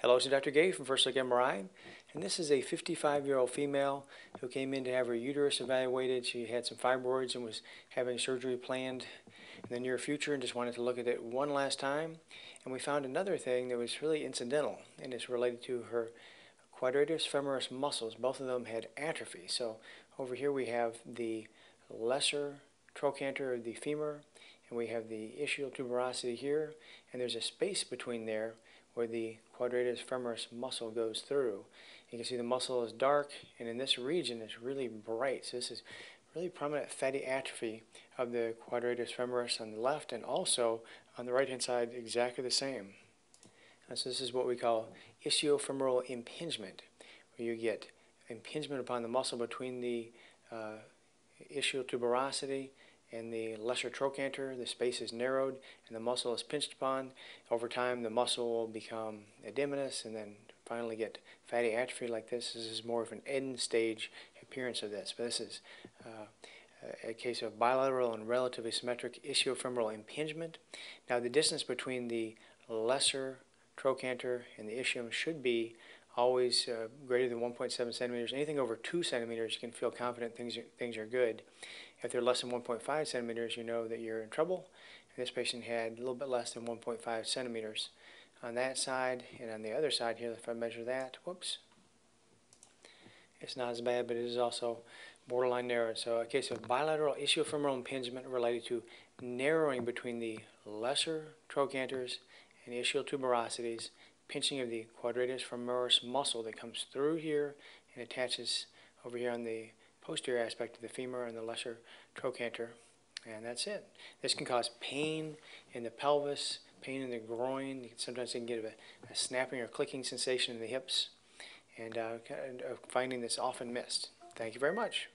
Hello, is Dr. Gay from First Look MRI, and this is a 55-year-old female who came in to have her uterus evaluated. She had some fibroids and was having surgery planned in the near future and just wanted to look at it one last time. And we found another thing that was really incidental, and it's related to her quadratus femoris muscles. Both of them had atrophy. So over here we have the lesser trochanter of the femur, and we have the ischial tuberosity here, and there's a space between there where the quadratus femoris muscle goes through. You can see the muscle is dark, and in this region it's really bright. So this is really prominent fatty atrophy of the quadratus femoris on the left, and also on the right-hand side, exactly the same. And so this is what we call ischiofemoral impingement, where you get impingement upon the muscle between the uh, ischial tuberosity and the lesser trochanter, the space is narrowed and the muscle is pinched upon. Over time, the muscle will become edematous and then finally get fatty atrophy like this. This is more of an end stage appearance of this, but this is uh, a case of bilateral and relatively symmetric ischiofemoral impingement. Now, the distance between the lesser trochanter and the ischium should be always uh, greater than 1.7 centimeters. Anything over 2 centimeters, you can feel confident things are, things are good. If they're less than 1.5 centimeters, you know that you're in trouble. This patient had a little bit less than 1.5 centimeters on that side. And on the other side here, if I measure that, whoops, it's not as bad, but it is also borderline narrow. So a case of bilateral ischiofemoral impingement related to narrowing between the lesser trochanters and ischial tuberosities, pinching of the quadratus femoris muscle that comes through here and attaches over here on the posterior aspect of the femur and the lesser trochanter. And that's it. This can cause pain in the pelvis, pain in the groin. Sometimes you can get a, a snapping or clicking sensation in the hips. And uh, finding this often missed. Thank you very much.